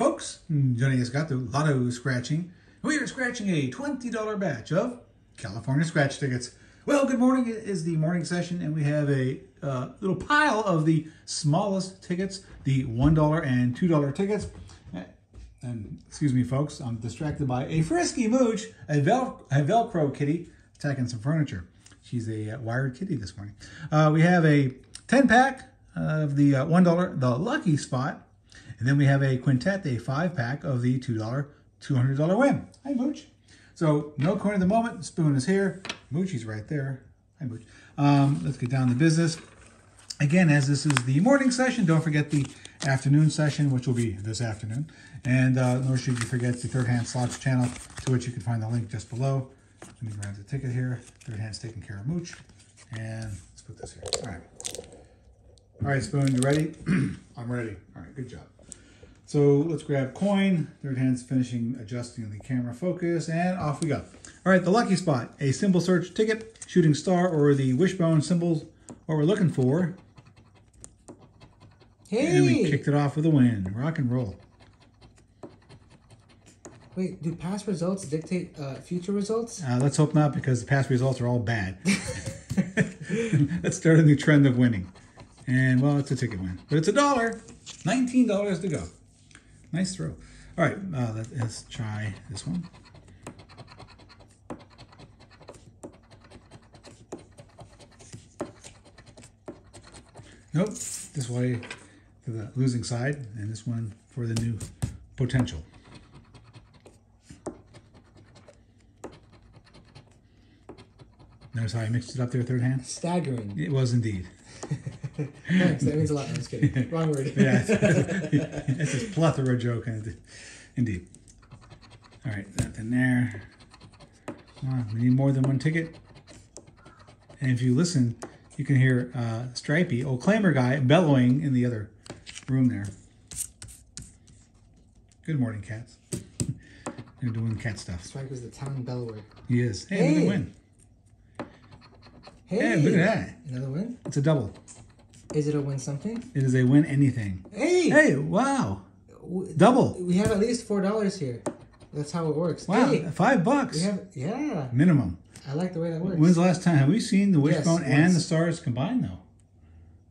folks, Jonius Gato, Lotto Scratching. We are scratching a $20 batch of California Scratch tickets. Well, good morning. It is the morning session, and we have a uh, little pile of the smallest tickets, the $1 and $2 tickets. And excuse me, folks, I'm distracted by a frisky mooch, a, Vel a Velcro kitty attacking some furniture. She's a uh, wired kitty this morning. Uh, we have a 10 pack of the uh, $1, the Lucky Spot. And then we have a quintet, a five pack of the $2, $200 win. Hi, Mooch. So no coin at the moment. Spoon is here. Moochie's right there. Hi, Mooch. Um, let's get down to business. Again, as this is the morning session, don't forget the afternoon session, which will be this afternoon. And uh, nor should you forget the Third Hand Slots channel, to which you can find the link just below. Let me grab the ticket here. Third Hand's taking care of Mooch. And let's put this here. All right. All right, Spoon, you ready? I'm ready. All right, good job. So let's grab coin. Third hand's finishing adjusting the camera focus, and off we go. All right, the lucky spot, a symbol search ticket, shooting star, or the wishbone symbols, what we're looking for. Hey! And we kicked it off with a win. Rock and roll. Wait, do past results dictate uh, future results? Uh, let's hope not, because the past results are all bad. let's start a new trend of winning. And, well, it's a ticket win. But it's a dollar. $19 to go. Nice throw. All right, uh, let's try this one. Nope, this way for the losing side, and this one for the new potential. Notice how I mixed it up there, third hand? Staggering. It was indeed. Thanks, that means a lot. I'm just kidding. Wrong word. yeah, it's this plethora joke, indeed. All right, that in there. On, we need more than one ticket. And if you listen, you can hear uh, Stripey, old clamor guy, bellowing in the other room there. Good morning, cats. They're doing cat stuff. Stripey's the town bellower. He is. Hey, hey. win. Hey, look at that. Another win? It's a double. Is it a win something? It is a win anything. Hey! Hey, wow. Double. We have at least four dollars here. That's how it works. Wow, hey, five bucks. We have yeah. Minimum. I like the way that works. When's the last time have we seen the wishbone yes, and the stars combined though?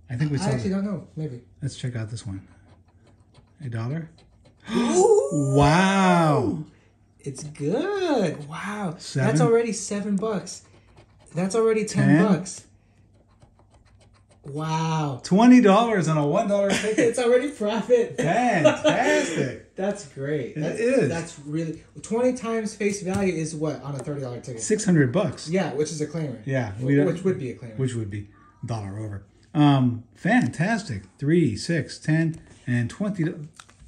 I think we saw. I actually don't know. Maybe. Let's check out this one. A dollar. Ooh, wow. It's good. Wow. Seven? That's already seven bucks. That's already ten bucks. Wow. Twenty dollars on a one dollar ticket. it's already profit. Fantastic. that's great. It that's, is. That's really twenty times face value is what on a thirty dollar ticket. Six hundred bucks. Yeah, which is a claimer. Yeah, which would be a claimer. Which would be dollar over. Um, fantastic. Three, six, ten, and twenty.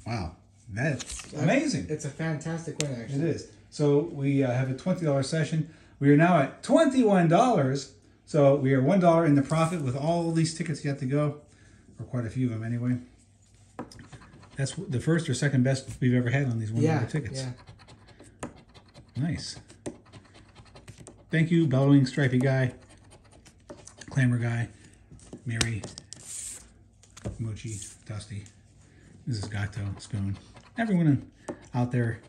Wow, that's amazing. It's a fantastic win, actually. It is. So we uh, have a twenty dollar session. We are now at twenty one dollars so we are $1 in the profit with all these tickets yet to go, or quite a few of them anyway. That's the first or second best we've ever had on these $1 yeah, tickets. Yeah. Nice. Thank you, Bellowing Stripey Guy, Clamor Guy, Mary, Mochi, Dusty, Mrs. Gato, Spoon, everyone out there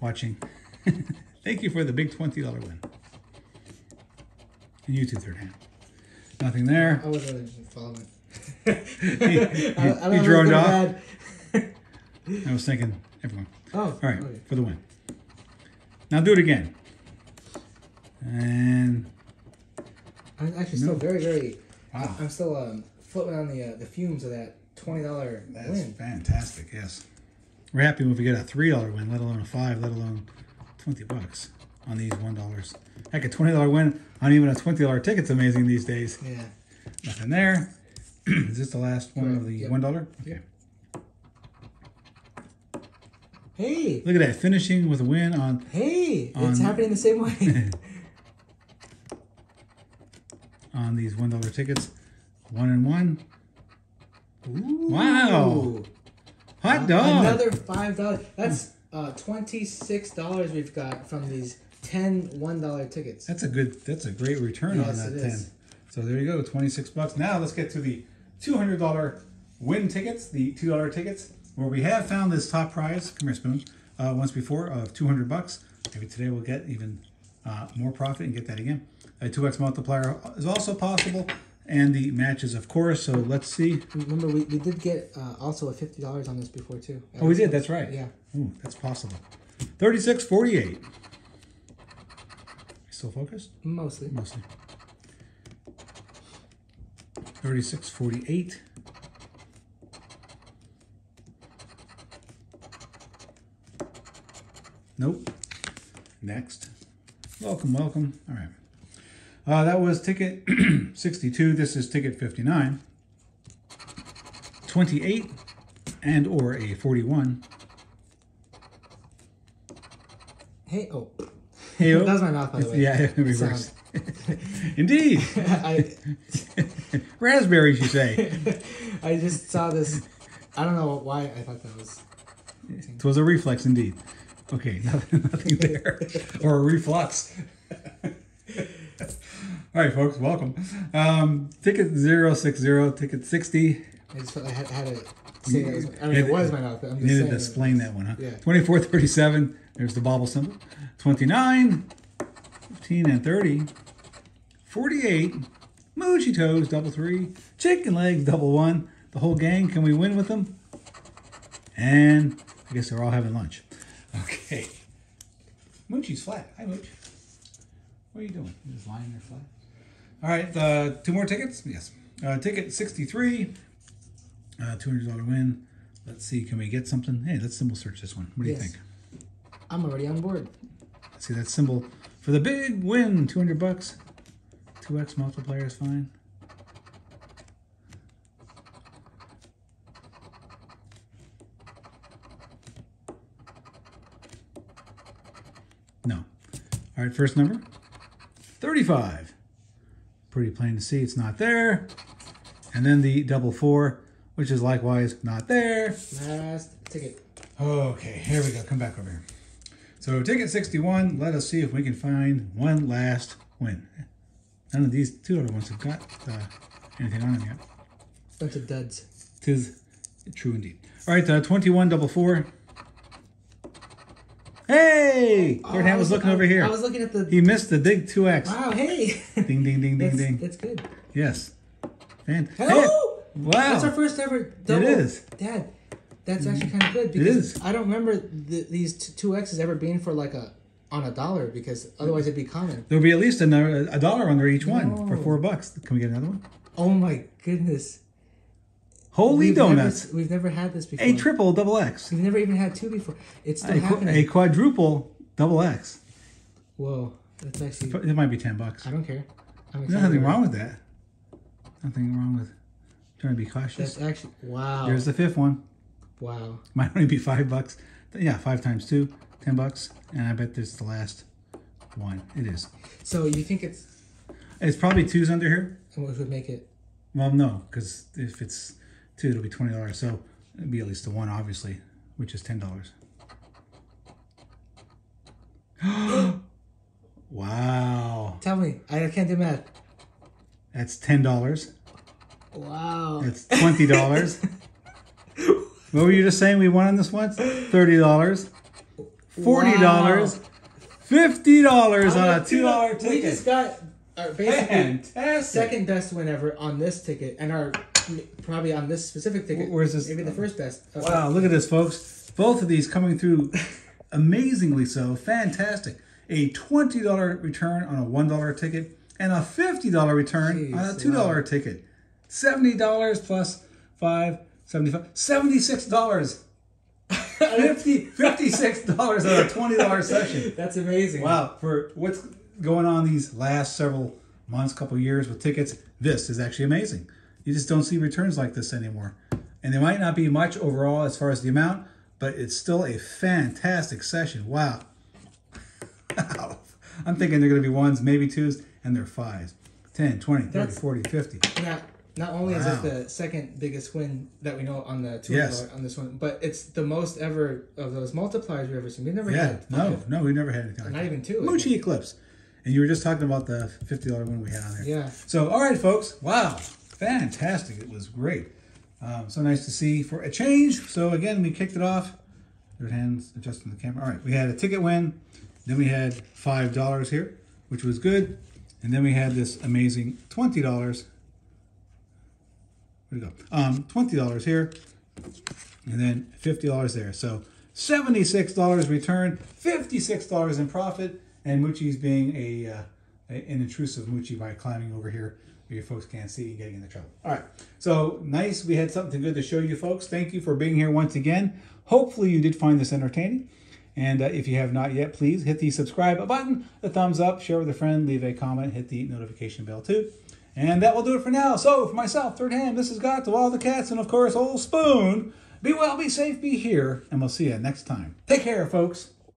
watching. Thank you for the big $20 win. And you two third hand. Nothing there. I wasn't really following. he, I, I he droned off. I was thinking everyone. Oh. All right, okay. for the win. Now do it again. And. I'm actually still very, very. Wow. I'm still um, floating on the uh, the fumes of that twenty dollar That's win. fantastic. Yes, we're happy when we get a three dollar win, let alone a five, let alone twenty bucks on these one dollars. Heck, a twenty dollar win on even a twenty dollar ticket's amazing these days. Yeah. Nothing there. Is this the last one of the yep. one dollar? Okay. Hey. Look at that, finishing with a win on. Hey, on, it's happening the same way. on these one dollar tickets, one and one. Ooh. Wow. Hot dog. Another five dollars. That's uh, $26 we've got from these 10 $1 tickets. That's a good, that's a great return yes, on that 10. Is. So there you go, 26 bucks. Now let's get to the $200 win tickets, the $2 tickets. where we have found this top prize, come here, Spoon, uh, once before of 200 bucks. Maybe today we'll get even uh, more profit and get that again. A 2x multiplier is also possible, and the matches, of course. So let's see. Remember, we, we did get uh, also a fifty dollars on this before too. Oh, we did. That's right. Yeah. Ooh, that's possible. 36.48. Still focused? Mostly. Mostly. 36.48. Nope. Next. Welcome, welcome. All right. Uh, that was ticket 62. This is ticket 59. 28 and or a 41. Hey, oh, Hey, that was my mouth by the way. Yeah, reverse. Indeed. I Raspberries, you say. I just saw this. I don't know why I thought that was. It was a reflex indeed. Okay, nothing, nothing there. or a reflux. All right, folks, welcome. Um, ticket 060, ticket 60. I just felt I had, had to say that. Was, I mean, it, It- was my mouth. I'm You just needed to explain that one, huh? Yeah. 24, 37. There's the bobble symbol. 29, 15, and 30. 48. Mochi toes, double three. Chicken legs, double one. The whole gang. Can we win with them? And I guess they're all having lunch. Okay. Moochie's flat. Hi, Mooch. What are you doing? You're just lying there flat? All right, uh, two more tickets? Yes. Uh, ticket 63. Uh, $200 win. Let's see, can we get something? Hey, let's symbol search this one. What do you think? I'm already on board. Let's see that symbol for the big win, 200 bucks. 2x multiplier is fine. No. All right, first number 35. Pretty plain to see it's not there. And then the double four, which is likewise not there. Last ticket. Okay, here we go. Come back over here. So ticket 61, let us see if we can find one last win. None of these two other ones have got uh, anything on them yet. Bunch of duds. Tis true indeed. All right, uh, 21 double four. Hey! Oh, Ham I was looking I- over here. I was looking at the. He missed the big 2x. Wow, hey. Ding, ding, ding, ding, that's, ding. that's good. Yes. And, Hello! Wow. That's our first ever double. is. Dad, that's actually kind of good because is. I don't remember th- these t- two X's ever being for like a on a dollar because otherwise it'd be common. There'll be at least another, a dollar under each one for four bucks. Can we get another one? Oh my goodness! Holy We've donuts. Never, we've never had this before. A triple double X. We've never even had two before. It's still A, happening. a quadruple double X. Whoa, that's actually. It might be 10 bucks. I don't care. I'm There's nothing wrong with that. Nothing wrong with trying to be cautious. That's actually wow. There's the fifth one. wow. Might only be five bucks. Yeah, five times two, ten bucks. And I bet this is the last one. It is. So you think it's It's probably two's under here. what would make it? Well, no, because if it's two, it'll be twenty dollars. So it'd be at least the one, obviously, which is ten dollars. wow, Tell me, I can't do math. that's ten dollars. Wow. It's twenty dollars. what were you just saying? We won on this once? Thirty dollars, forty dollars, fifty dollars on a two dollar ticket. We just got our basically Fantastic. second best win ever on this ticket, and our probably on this specific ticket. Where's this- Maybe the first best. Uh, Wow, look at this, folks. Both of these coming through amazingly so. Fantastic. A $20 return on a $1 ticket and a $50 return on a $2 wow. ticket. $70 plus 5 75 $76. 50 $56 on a $20 session. That's amazing. Wow, for what's going on these last several months, couple years with tickets, this is actually amazing. You just don't see returns like this anymore. And there might not be much overall as far as the amount, but it's still a fantastic session. Wow. I'm thinking they're going to be ones, maybe twos, and they're fives. 10, 20, 30, That's- 40, 50. Not not only is Wow. it the second biggest win that we know on the two Yes. on this one, but it's the most ever of those multipliers we've ever seen. We've never Yeah, had no, five. no, we never had anything like Not that. even two. I Moochie. Eclipse. And you were just talking about the $50 one we had on there. Yeah. So, all right, folks. Wow. Fantastic. It was great. Um, so nice to see for a change. So again, we kicked it off. Third hands adjusting the camera. All right, we had a ticket win. Then we had five dollars here, which was good. And then we had this amazing twenty dollars. Where'd it go? Um, twenty dollars here, and then fifty dollars there. So seventy-six dollars return, fifty-six dollars in profit, and Moochie's being a, uh, an intrusive Moochie by climbing over here where you folks can't see and getting into trouble. All right, so nice. We had something good to show you folks. Thank you for being here once again. Hopefully you did find this entertaining. And uh, if you have not yet, please hit the subscribe button, the thumbs up, share with a friend, leave a comment, hit the notification bell too. And that will do it for now. So, for myself, Third Hand, this has got to all the cats, and of course, Old Spoon. Be well, be safe, be here, and we'll see you next time. Take care, folks.